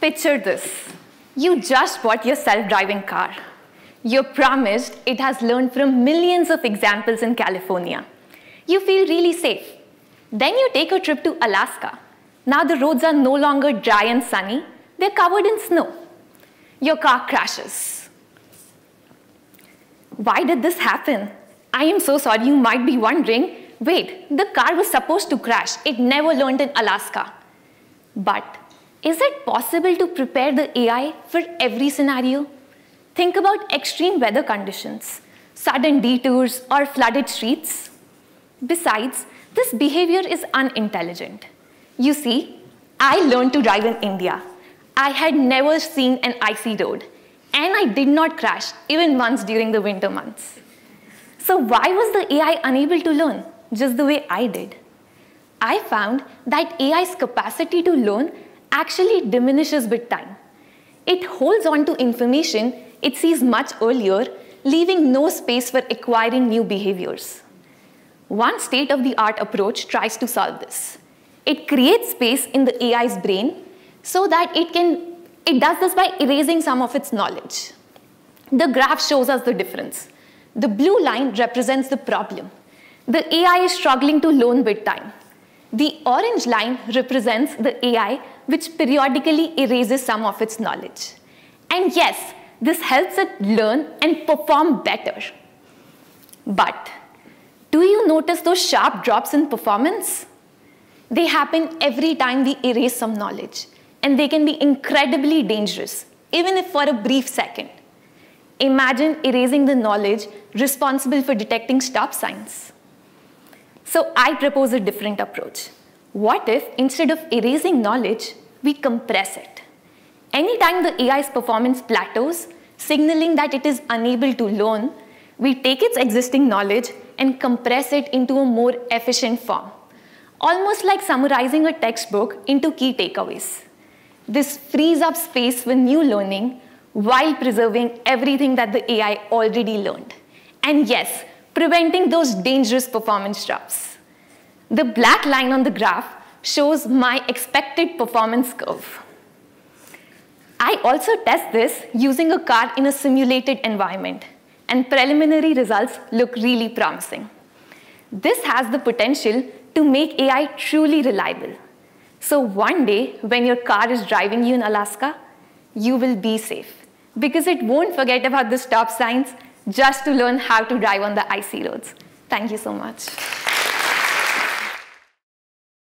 Picture this. You just bought your self-driving car. You're promised it has learned from millions of examples in California. You feel really safe. Then you take a trip to Alaska. Now the roads are no longer dry and sunny, they're covered in snow. Your car crashes. Why did this happen? I am so sorry, you might be wondering, wait, the car was supposed to crash. It never learned in Alaska. But is it possible to prepare the AI for every scenario? Think about extreme weather conditions, sudden detours, or flooded streets. Besides, this behavior is unintelligent. You see, I learned to drive in India. I had never seen an icy road, and I did not crash even once during the winter months. So why was the AI unable to learn, just the way I did? I found that AI's capacity to learn actually diminishes with time. It holds on to information it sees much earlier, leaving no space for acquiring new behaviors. One state-of-the-art approach tries to solve this. It creates space in the AI's brain so that it can, it does this by erasing some of its knowledge. The graph shows us the difference. The blue line represents the problem. The AI is struggling to learn with time. The orange line represents the AI which periodically erases some of its knowledge. And yes, this helps it learn and perform better. But do you notice those sharp drops in performance? They happen every time we erase some knowledge, and they can be incredibly dangerous, even if for a brief second. Imagine erasing the knowledge responsible for detecting stop signs. So I propose a different approach. What if, instead of erasing knowledge, we compress it? Anytime the AI's performance plateaus, signaling that it is unable to learn, we take its existing knowledge and compress it into a more efficient form, almost like summarizing a textbook into key takeaways. This frees up space for new learning while preserving everything that the AI already learned. And yes, preventing those dangerous performance drops. The black line on the graph shows my expected performance curve. I also test this using a car in a simulated environment, and preliminary results look really promising. This has the potential to make AI truly reliable. So one day, when your car is driving you in Alaska, you will be safe because it won't forget about the stop signs just to learn how to drive on the icy roads. Thank you so much.